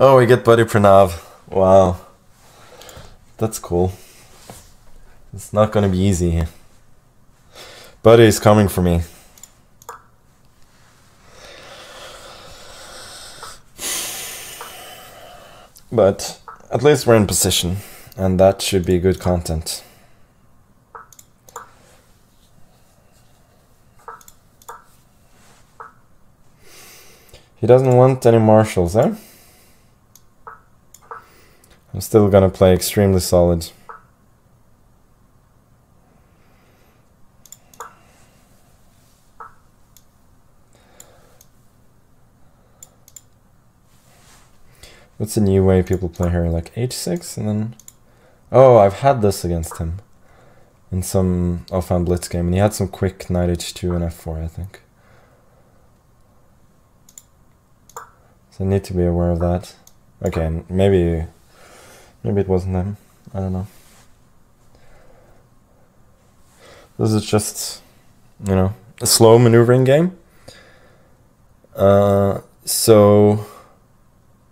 Oh, we get Buddy Pranav. Wow. That's cool. It's not gonna be easy. Buddy is coming for me. But at least we're in position, and that should be good content. He doesn't want any Marshalls, eh? I'm still gonna play extremely solid. What's the new way people play here? Like h6 and then... Oh, I've had this against him. In some offhand blitz game. And he had some quick knight h2 and f4, I think. So I need to be aware of that. Okay, maybe... Maybe it wasn't them. I don't know. This is just, you know, a slow maneuvering game. Uh, so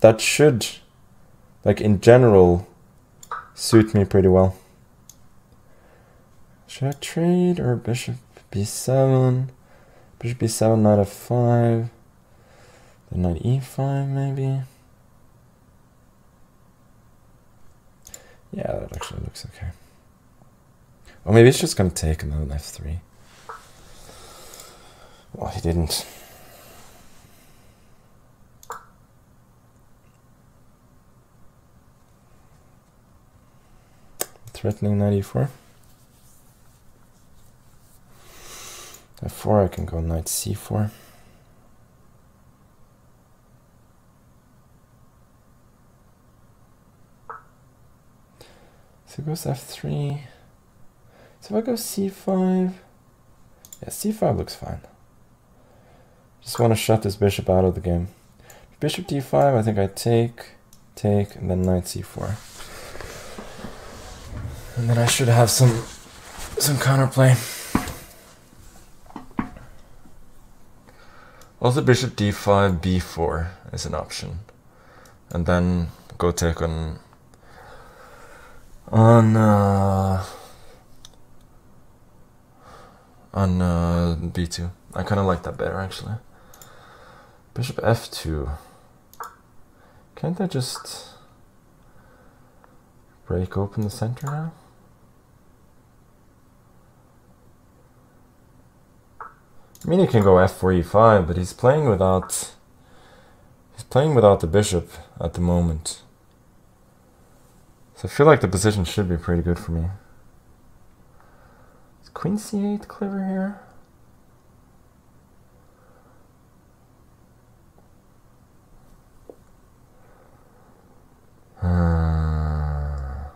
that should, like in general, suit me pretty well. Should I trade or bishop b7? Bishop b7, knight f5. Then knight e5 maybe. Yeah, that actually looks okay. Or maybe it's just gonna take and then f3. Well, he didn't. Threatening 94. F4, I can go knight c4. So goes f3. So if I go c5, yeah, c5 looks fine. Just want to shut this bishop out of the game. Bishop d5, I think I take, take, and then knight c4. And then I should have some some counterplay. Also bishop d5, b4 is an option. And then go take on on uh, on uh, b2. I kind of like that better actually. Bishop f2. Can't I just break open the center now? I mean, he can go f4 e5, but he's playing without he's playing without the bishop at the moment. So I feel like the position should be pretty good for me. Is queen c8 clever here? Uh,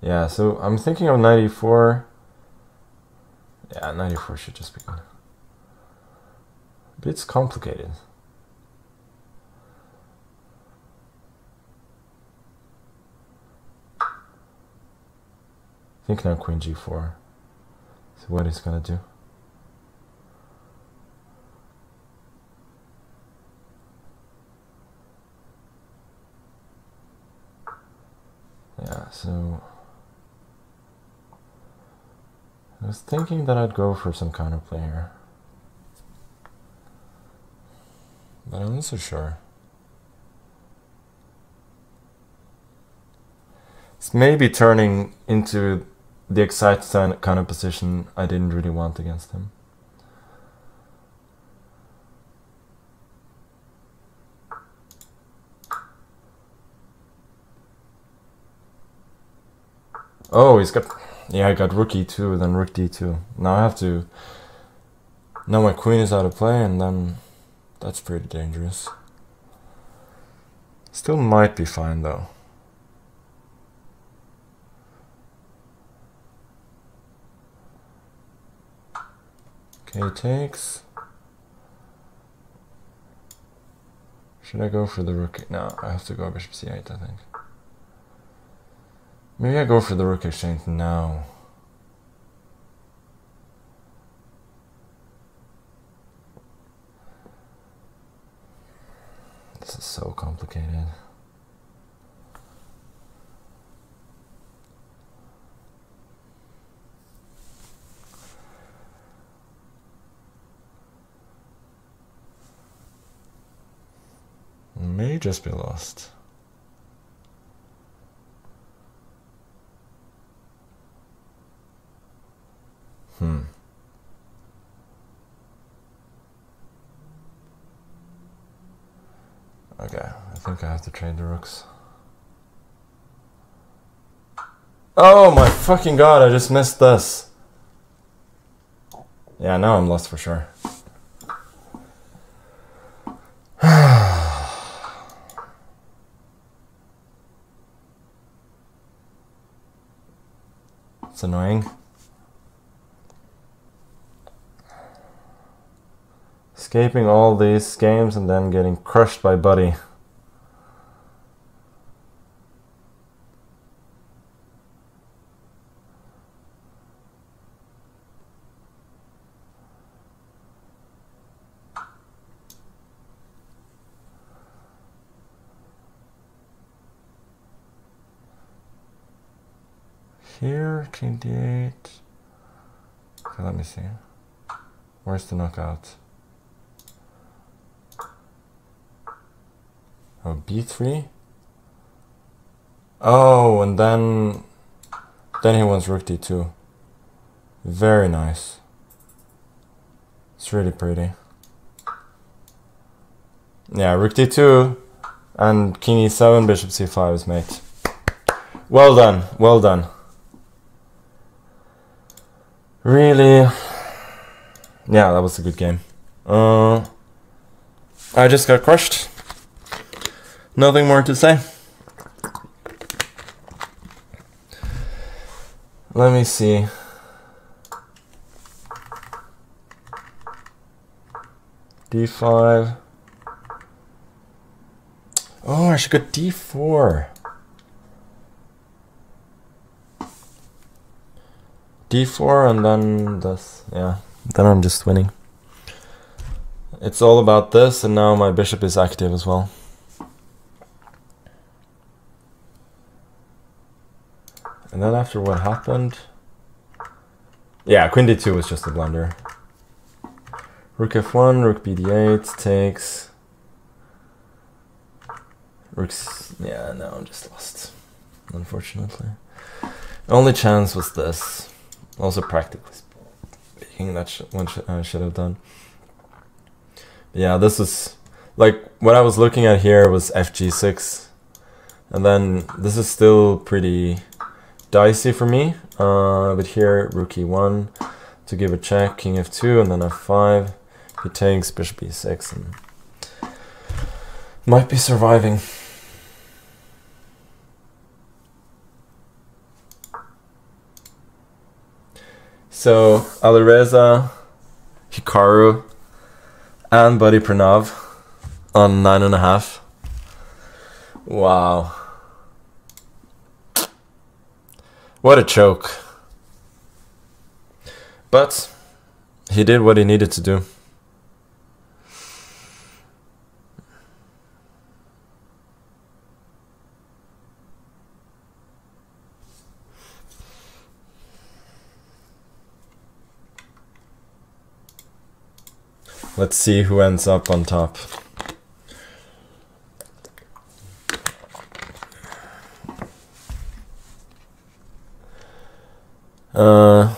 yeah, so I'm thinking of 94. Yeah, 94 should just be good. But it's complicated. Think now queen g4. So what he's gonna do. Yeah, so I was thinking that I'd go for some counterplay here. But I'm not so sure. It's maybe turning into the exact kind of position I didn't really want against him. Oh, he's got... Yeah, I got rook e2, then rook d2. Now I have to... Now my queen is out of play, and then... That's pretty dangerous. Still might be fine, though. It takes. Should I go for the rook? No, I have to go bishop c8, I think. Maybe I go for the rook exchange now. This is so complicated. Just be lost. Hmm. Okay, I think I have to trade the rooks. Oh my fucking god, I just missed this. Yeah, now I'm lost for sure. It's annoying. Escaping all these games and then getting crushed by Buddy. Here, king d8. Okay, let me see. Where's the knockout? Oh, b3? Oh, and then... Then he wants rook d2. Very nice. It's really pretty. Yeah, rook d2 and king e7, bishop c5 is mate. Well done, well done. Really? Yeah, that was a good game. Uh, I just got crushed. Nothing more to say. Let me see. D5. Oh, I should go D4. D4 and then this, yeah. Then I'm just winning. It's all about this and now my bishop is active as well. And then after what happened... Yeah, queen d2 was just a blunder. Rook f1, rook bd8 takes... Rook's... Yeah, no, I'm just lost. Unfortunately. Only chance was this. Also, practically speaking, that sh one sh I should have done. Yeah, this is like what I was looking at here was fg6, and then this is still pretty dicey for me. Uh, but here, rook e1 to give a check, king f2, and then f5. He takes bishop e6 and might be surviving. So Alireza, Hikaru, and Buddy Pranav on nine and a half. Wow. What a choke. But he did what he needed to do. Let's see who ends up on top. Uh,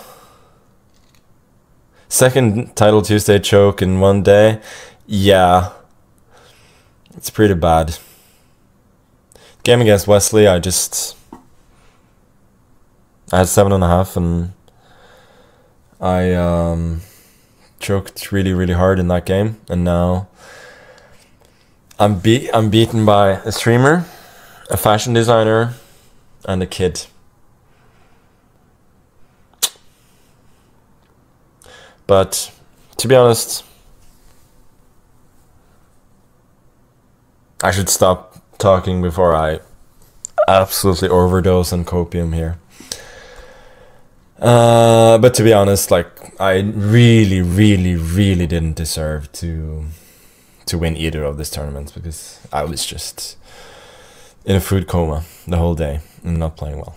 second title Tuesday choke in one day. Yeah, it's pretty bad. Game against Wesley, I just I had seven and a half, and I um choked really really hard in that game, and now I'm beat I'm beaten by a streamer, a fashion designer, and a kid. But to be honest, I should stop talking before I absolutely overdose on copium here. Uh, but to be honest, like I really, really, really didn't deserve to to win either of these tournaments because I was just in a food coma the whole day and not playing well.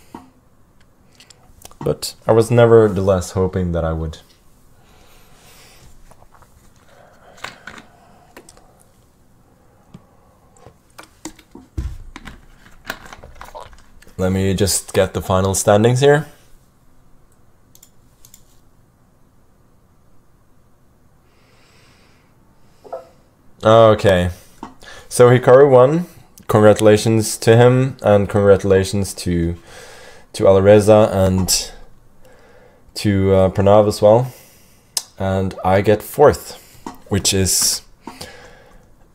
But I was nevertheless hoping that I would. Let me just get the final standings here. Okay. So Hikaru won. Congratulations to him and congratulations to to Alireza and to uh, Pranav as well. And I get fourth, which is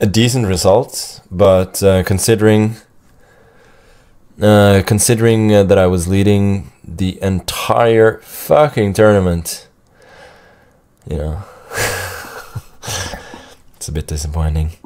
a decent result, but uh, considering uh, considering uh, that I was leading the entire fucking tournament, you know, it's a bit disappointing.